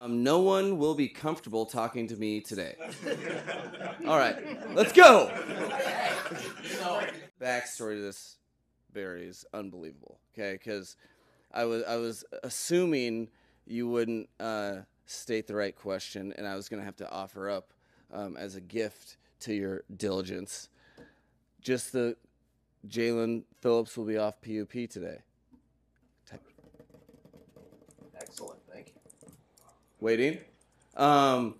Um, no one will be comfortable talking to me today. All right, let's go. Backstory to this Barry is unbelievable. Okay, because I was I was assuming you wouldn't uh, state the right question, and I was going to have to offer up um, as a gift to your diligence. Just the Jaelan Phillips will be off PUP today. Waiting. Um,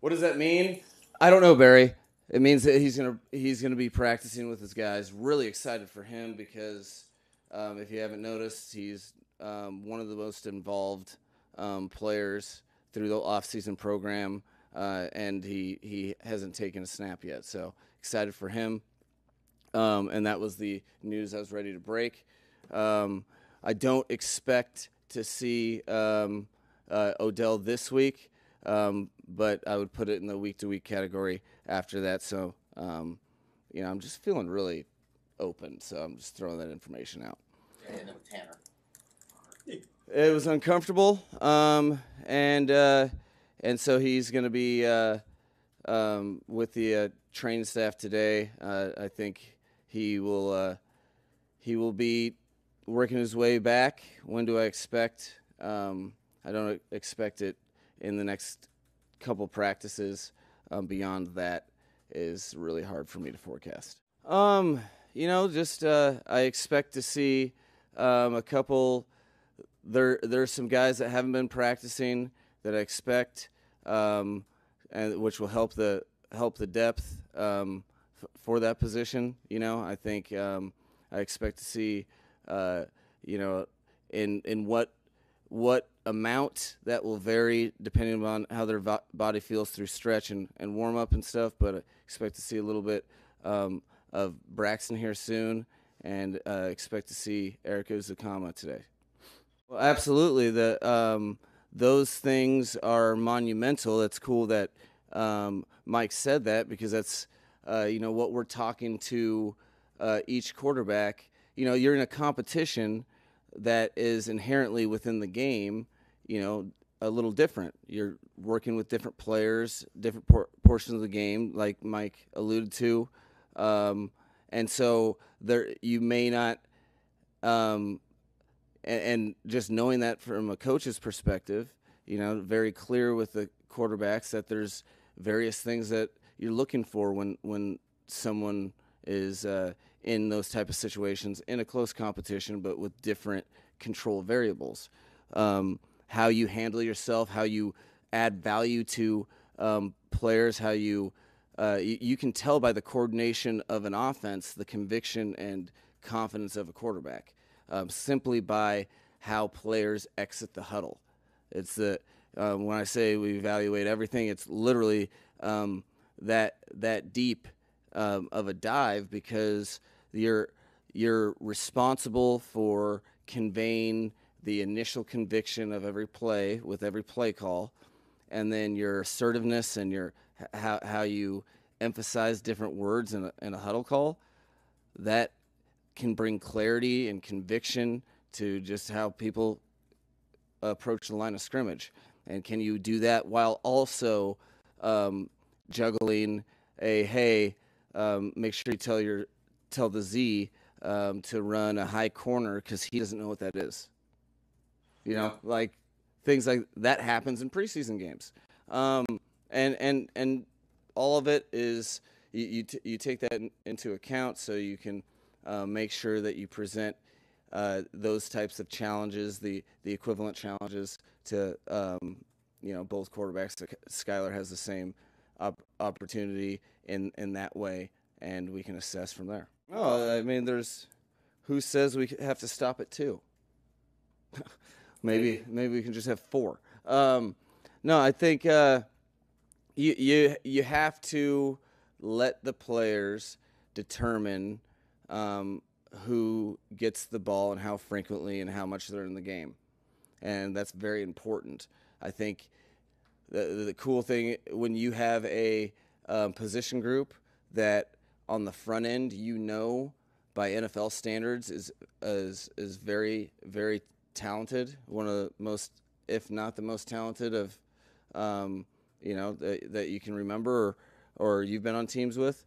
what does that mean? I don't know, Barry. It means that he's gonna he's gonna be practicing with his guys. Really excited for him because um, if you haven't noticed, he's um, one of the most involved um, players through the off-season program, uh, and he he hasn't taken a snap yet. So excited for him. Um, and that was the news I was ready to break. Um, I don't expect to see um, uh, Odell this week, um, but I would put it in the week to week category after that. So, um, you know, I'm just feeling really open. So I'm just throwing that information out. And then with Tanner. It was uncomfortable, um, and uh, and so he's going to be uh, um, with the uh, training staff today. Uh, I think he will uh, he will be working his way back. When do I expect? Um, I don't expect it in the next couple practices. Um, beyond that is really hard for me to forecast. Um, you know, just uh, I expect to see um, a couple. There, there's some guys that haven't been practicing that I expect, um, and which will help the help the depth um, f- for that position. You know, I think um, I expect to see, uh, you know, in in what what amount that will vary depending on how their vo- body feels through stretch and, and warm up and stuff. But I expect to see a little bit um, of Braxton here soon, and uh, expect to see Erik Ezukanma today. Well, absolutely. The um, those things are monumental. It's cool that um, Mike said that because that's uh, you know what we're talking to uh, each quarterback. You know, you're in a competition that is inherently within the game. You know, a little different. You're working with different players, different por- portions of the game, like Mike alluded to, um, and so there you may not. Um, and, and just knowing that from a coach's perspective, you know, very clear with the quarterbacks that there's various things that you're looking for when when someone is uh, in those type of situations in a close competition, but with different control variables. Um, how you handle yourself, how you add value to um, players, how you, uh, you you can tell by the coordination of an offense the conviction and confidence of a quarterback um, simply by how players exit the huddle. It's the um, when I say we evaluate everything, it's literally um, that that deep um, of a dive because you're you're responsible for conveying the initial conviction of every play with every play call, and then your assertiveness and your how how you emphasize different words in a, in a huddle call. That can bring clarity and conviction to just how people approach the line of scrimmage. And can you do that while also um, juggling a hey, um, make sure you tell your tell the Z um, to run a high corner because he doesn't know what that is. You know, like things like that happens in preseason games, um, and and and all of it is you you, t- you take that in, into account so you can uh, make sure that you present uh, those types of challenges, the the equivalent challenges to um, you know both quarterbacks. Skylar has the same op- opportunity in in that way, and we can assess from there. Oh, I mean, there's who says we have to stop at two? maybe maybe we can just have four. Um, no, I think uh, you you you have to let the players determine um, who gets the ball and how frequently and how much they're in the game, and that's very important. I think the the cool thing when you have a um, position group that on the front end you know by NFL standards is is is very very talented, one of the most if not the most talented of, um, you know, that, that you can remember or, or you've been on teams with.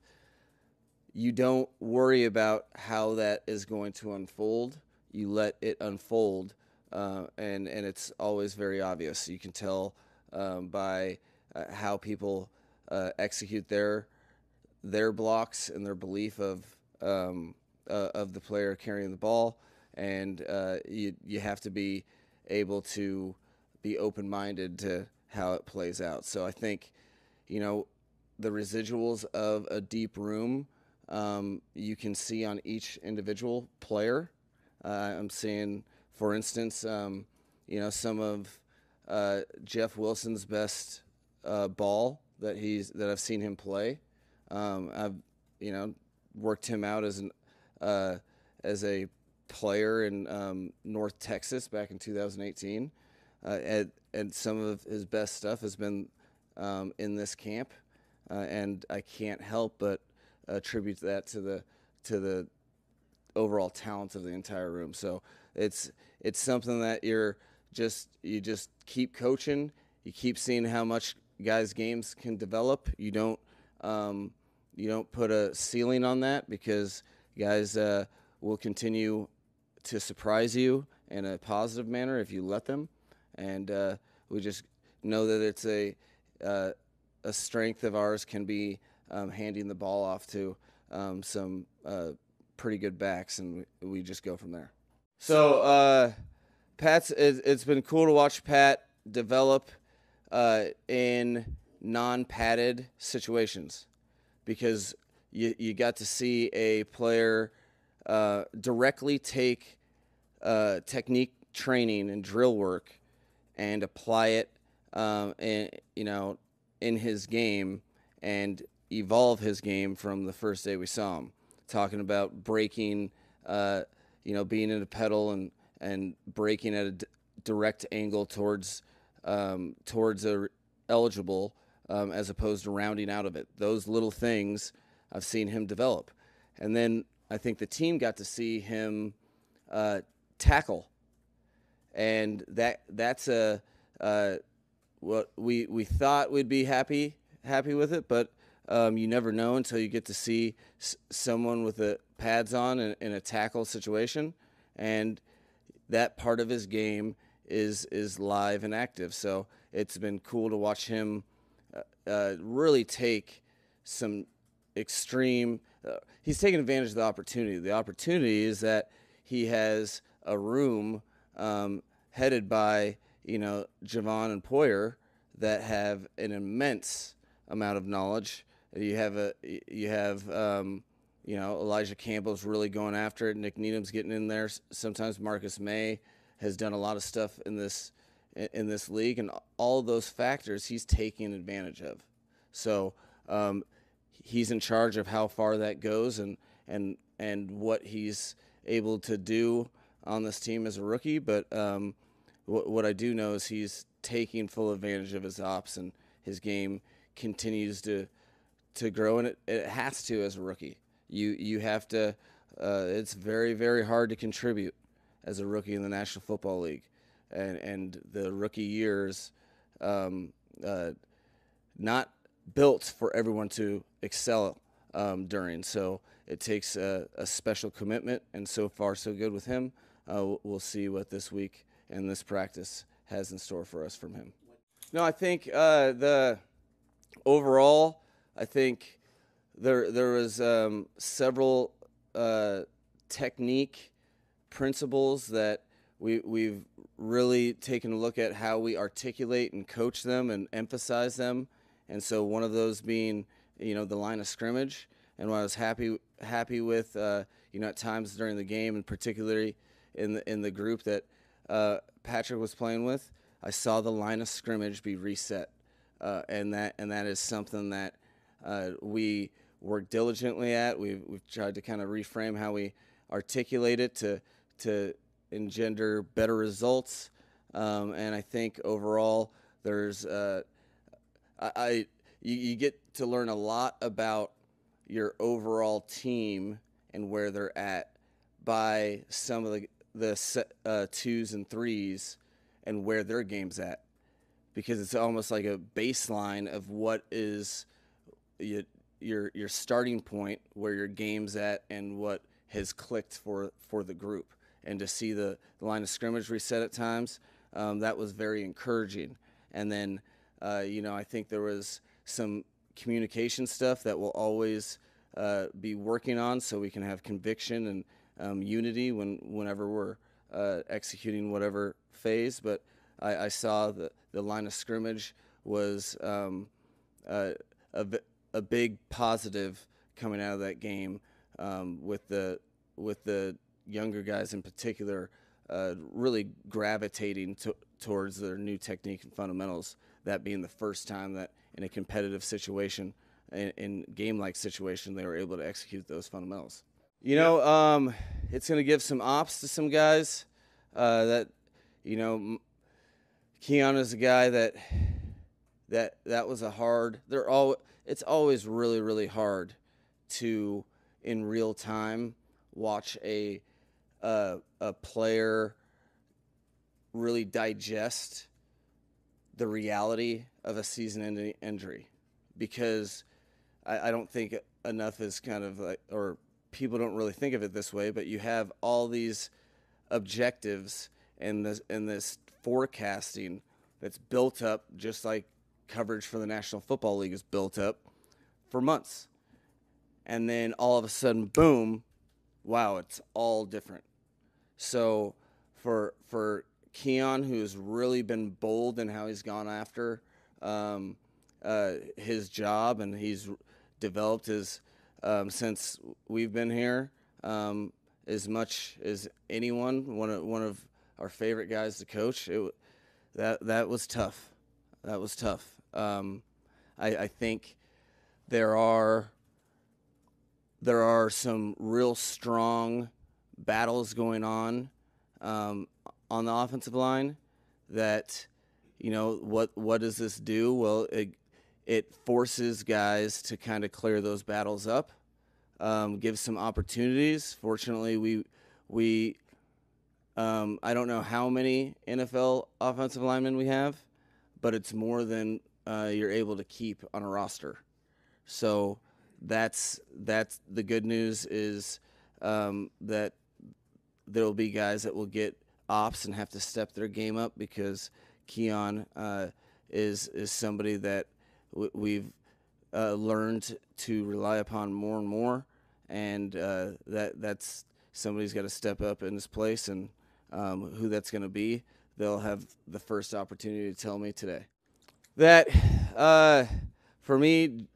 You don't worry about how that is going to unfold. You let it unfold, uh, and and it's always very obvious. You can tell um, by uh, how people uh, execute their their blocks and their belief of um, uh, of the player carrying the ball, and uh, you you have to be able to be open minded to how it plays out. So I think, you know, the residuals of a deep room um, you can see on each individual player. Uh, I'm seeing, for instance, um, you know, some of uh, Jeff Wilson's best uh, ball that he's that I've seen him play. Um, I've you know worked him out as an uh, as a player in um, North Texas back in 2018, uh, and, and, some of his best stuff has been um, in this camp, uh, and I can't help but attribute that to the to the overall talent of the entire room. So it's it's something that you're just you just keep coaching, you keep seeing how much guys' games can develop. You don't um, you don't put a ceiling on that because guys uh, will continue to surprise you in a positive manner if you let them, and uh, we just know that it's a uh, a strength of ours can be um, handing the ball off to um, some uh, pretty good backs, and we, just go from there. So uh, Pat's it, has been cool to watch Pat develop uh, in non-padded situations because you you got to see a player uh, directly take uh, technique training and drill work and apply it, um, and you know, in his game and evolve his game from the first day we saw him. Talking about breaking, uh, you know, being in a pedal and and breaking at a d- direct angle towards um, towards a eligible um, as opposed to rounding out of it. Those little things I've seen him develop, and then I think the team got to see him uh, tackle, and that that's a uh, what we we thought we'd be happy happy with it, but um, you never know until you get to see s- someone with the pads on in, in, a tackle situation, and that part of his game is is live and active. So it's been cool to watch him uh, uh, really take some extreme. Uh, he's taking advantage of the opportunity. The opportunity is that he has a room um, headed by you know Jevon and Poyer that have an immense amount of knowledge. You have a you have um, you know Elijah Campbell's really going after it. Nik Needham's getting in there. Sometimes Marcus Maye has done a lot of stuff in this in this league, and all those factors he's taking advantage of. So um, he's in charge of how far that goes and and and what he's able to do on this team as a rookie. But um, what, what I do know is he's taking full advantage of his ops and his game continues to to grow, and it, it has to as a rookie. You you have to. Uh, it's very very hard to contribute as a rookie in the National Football League, and and the rookie years, um, uh, not built for everyone to excel um, during. So it takes a, a, special commitment, and so far so good with him. Uh, we'll see what this week and this practice has in store for us from him. No, I think uh, the overall, I think there there was um, several uh, technique principles that we we've really taken a look at how we articulate and coach them and emphasize them. And so one of those being, you know, the line of scrimmage. And what I was happy happy with, uh, you know, at times during the game, and particularly in the in the group that uh, Patrick was playing with, I saw the line of scrimmage be reset, uh, and that and that is something that uh, we work diligently at. We've we've tried to kind of reframe how we articulate it to to engender better results. Um, and I think overall, there's uh, I, I you, you, get to learn a lot about your overall team and where they're at by some of the the uh, twos and threes and where their game's at, because it's almost like a baseline of what is your your your starting point where your game's at and what has clicked for for the group, and to see the, the line of scrimmage reset at times, um, that was very encouraging. And then, uh, you know, I think there was some communication stuff that we'll always uh, be working on, so we can have conviction and um, unity when whenever we're uh, executing whatever phase. But I, I, saw the the line of scrimmage was um, a, a big positive coming out of that game um, with the with the younger guys in particular uh, really gravitating to, towards their new technique and fundamentals. That being the first time that in a competitive situation, in, in game-like situation, they were able to execute those fundamentals. You know, um, it's going to give some ops to some guys. Uh, that you know, Kion is a guy that that that was a hard. They're all. It's always really really hard to in real time watch a uh, a player really digest the reality of a season-ending injury because I, I, don't think enough is kind of like or people don't really think of it this way, but you have all these objectives and this and this forecasting that's built up just like coverage for the National Football League is built up for months. And then all of a sudden, boom, wow, it's all different. So for for Kion, who's really been bold in how he's gone after um, uh, his job, and he's developed his um, since we've been here um, as much as anyone. One of one of our favorite guys to coach. It, that that was tough. That was tough. Um, I, I think there are there are some real strong battles going on um, on the offensive line that you know what what does this do? Well it it forces guys to kind of clear those battles up um, some opportunities. Fortunately we we um, I don't know how many NFL offensive linemen we have but it's more than uh, you're able to keep on a roster. So that's that's the good news is um, that there will be guys that will get ops and have to step their game up because Kion uh, is is somebody that w- we've uh, learned to rely upon more and more, and uh, that that's somebody's got to step up in this place, and um, who that's going to be, they'll have the first opportunity to tell me today. That uh, for me,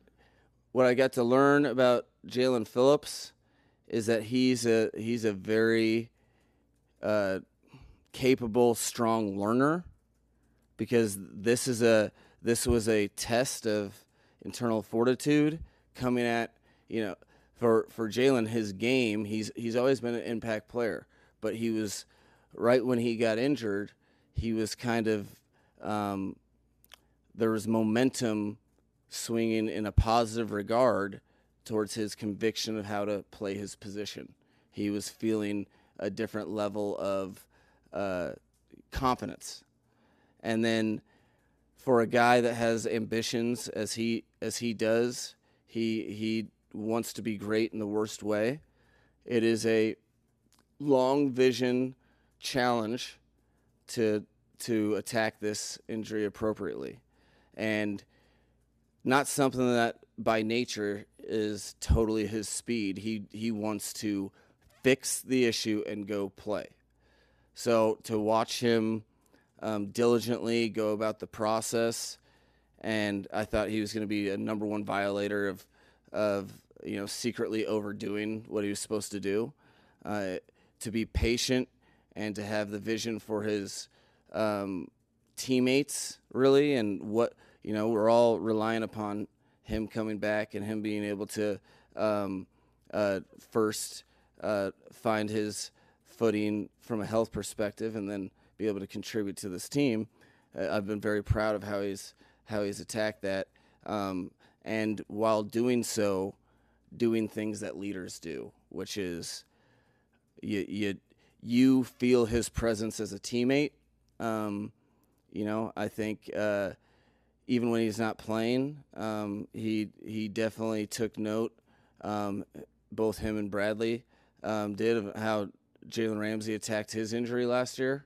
what I got to learn about Jaelan Phillips is that he's a he's a very uh, capable, strong learner because this is a this was a test of internal fortitude coming at you know for for Jaelan his game he's he's always been an impact player but he was right when he got injured he was kind of um, there was momentum swinging in a positive regard towards his conviction of how to play his position. He was feeling a different level of uh, confidence. And then for a guy that has ambitions as he as he does, he he wants to be great in the worst way. It is a long vision challenge to to attack this injury appropriately. And not something that by nature is totally his speed. He he wants to fix the issue and go play. So to watch him um, diligently go about the process, and I thought he was going to be a number one violator of of you know secretly overdoing what he was supposed to do. Uh, to be patient and to have the vision for his um, teammates really and what you know, we're all relying upon him coming back and him being able to um, uh, first uh, find his footing from a health perspective and then be able to contribute to this team. Uh, I've been very proud of how he's how he's attacked that, um, and while doing so, doing things that leaders do, which is you you you feel his presence as a teammate. Um, You know, I think uh, even when he's not playing, um, he he definitely took note. Um, both him and Bradley um, did of how Jalen Ramsey attacked his injury last year,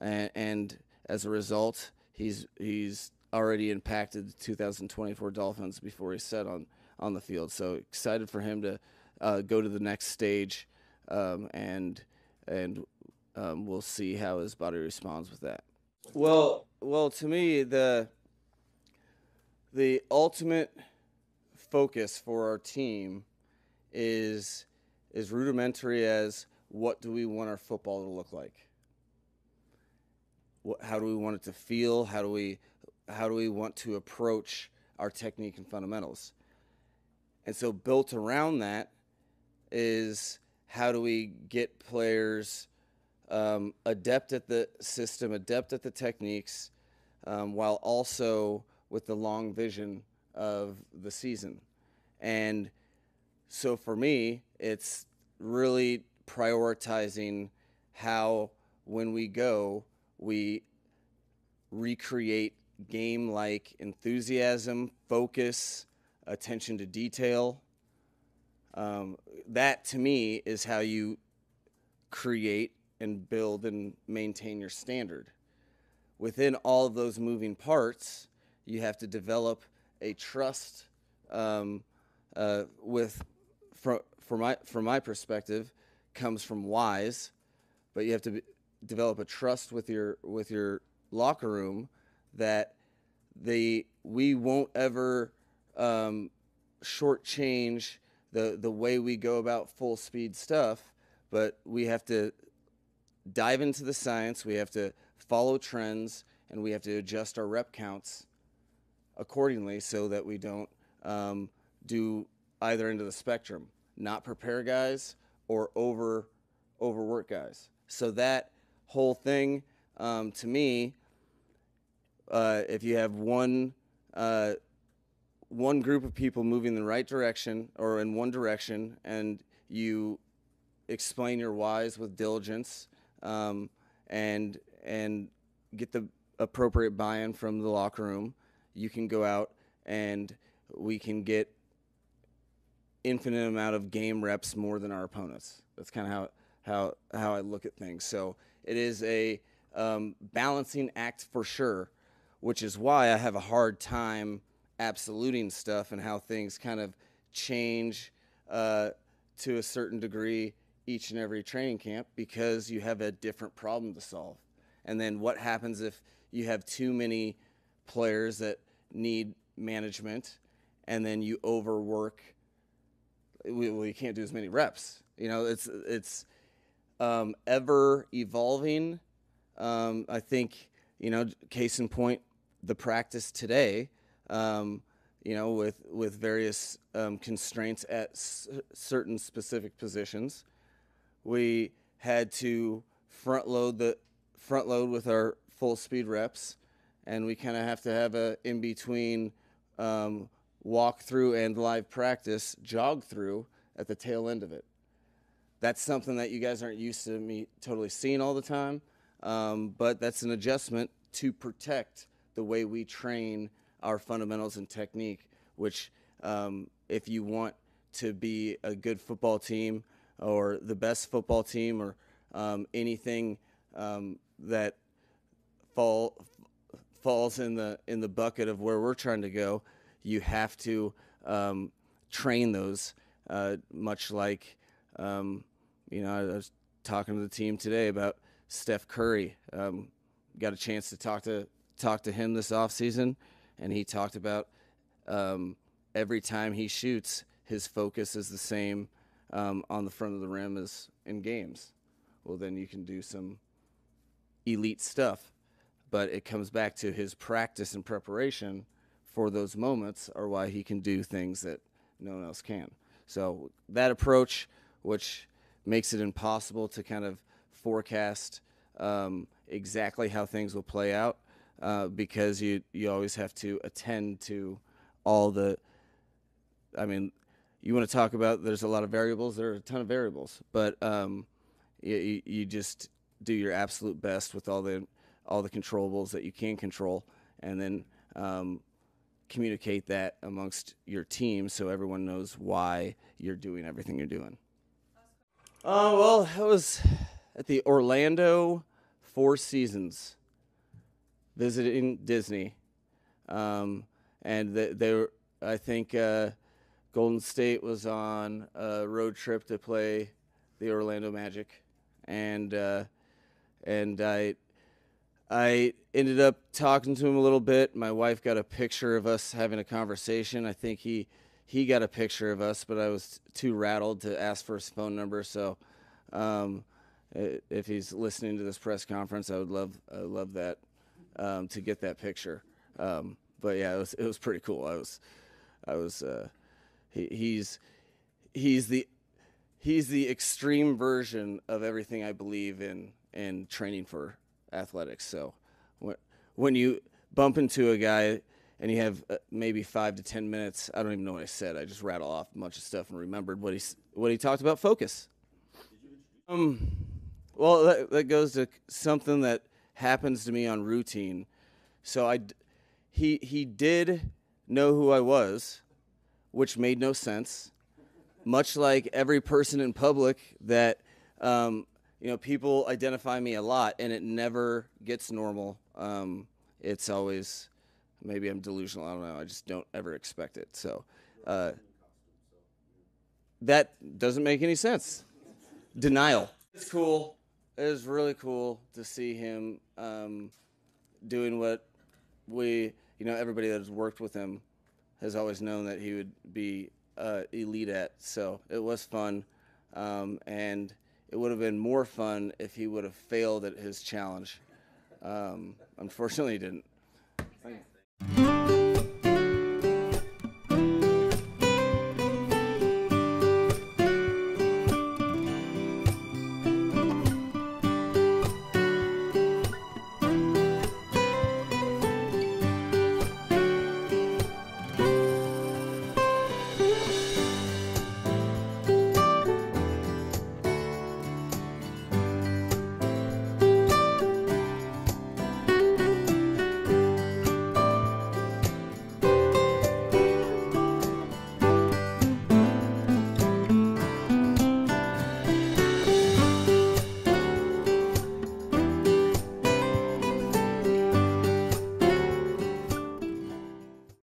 and, and as a result, he's he's already impacted the 2024 Dolphins before he's set on on the field. So excited for him to uh, go to the next stage, um, and and um, we'll see how his body responds with that. Well, well, to me, the the ultimate focus for our team is is rudimentary as what do we want our football to look like? What, how do we want it to feel? How do we how do we want to approach our technique and fundamentals? And so built around that is how do we get players um, adept at the system, adept at the techniques, um, while also with the long vision of the season. And so for me, it's really prioritizing how, when we go, we recreate game like enthusiasm, focus, attention to detail. Um, that to me is how you create and build and maintain your standard. Within all of those moving parts, you have to develop a trust um, uh, with, from, from, my, from my perspective, comes from wise, but you have to be, develop a trust with your, with your locker room that they, we won't ever um, shortchange the, the way we go about full speed stuff, but we have to dive into the science, we have to follow trends, and we have to adjust our rep counts accordingly so that we don't um, do either end of the spectrum, not prepare guys or over overwork guys. So that whole thing, um, to me, uh, if you have one uh, one group of people moving in the right direction or in one direction, and you explain your whys with diligence um, and and get the appropriate buy-in from the locker room, you can go out and we can get infinite amount of game reps more than our opponents. That's kind of how how how I look at things. So it is a um, balancing act for sure, which is why I have a hard time absoluting stuff and how things kind of change uh, to a certain degree each and every training camp because you have a different problem to solve. And then what happens if you have too many players that need management and then you overwork well you can't do as many reps. You know it's it's um, ever evolving. Um, i think you know case in point the practice today um, you know with with various um, constraints at s- certain specific positions we had to front load the front load with our full speed reps, and we kind of have to have a in between um, walk through and live practice jog through at the tail end of it. That's something that you guys aren't used to me totally seeing all the time, um, but that's an adjustment to protect the way we train our fundamentals and technique. Which, um, if you want to be a good football team, or the best football team or um, anything um, that fall falls in the in the bucket of where we're trying to go, you have to um, train those. Uh, much like um, you know, I was talking to the team today about Steph Curry. Um, got a chance to talk to talk to him this off season, and he talked about um, every time he shoots, his focus is the same um, on the front of the rim as in games. Well, then you can do some elite stuff. But it comes back to his practice and preparation for those moments are why he can do things that no one else can. So that approach, which makes it impossible to kind of forecast um, exactly how things will play out, uh, because you you always have to attend to all the. I mean, you want to talk about there's a lot of variables there are a ton of variables but um, you, you just do your absolute best with all the all the controllables that you can control, and then um, communicate that amongst your team so everyone knows why you're doing everything you're doing. Uh, well, I was at the Orlando Four Seasons visiting Disney, um, and they, they were, I think uh, Golden State was on a road trip to play the Orlando Magic, and uh, and I I ended up talking to him a little bit. My wife got a picture of us having a conversation. I think he he got a picture of us, but I was too rattled to ask for his phone number. So, um, if he's listening to this press conference, I would love I would love that um, to get that picture. Um, but yeah, it was it was pretty cool. I was I was uh, he, he's he's the he's the extreme version of everything I believe in in training for athletics. So when you bump into a guy and you have uh, maybe five to ten minutes, I don't even know what I said. I just rattle off a bunch of stuff and remembered what he what he talked about. Focus. Um, well, that, that goes to something that happens to me on routine. So I, he he did know who I was, which made no sense. Much like every person in public that um, you know, people identify me a lot, and it never gets normal. Um, it's always maybe I'm delusional. I don't know. I just don't ever expect it. So uh, that doesn't make any sense. Denial. It's cool. It was really cool to see him um, doing what we, you know, everybody that has worked with him has always known that he would be uh, elite at. So it was fun, um, and it would have been more fun if he would have failed at his challenge. Um, unfortunately, he didn't.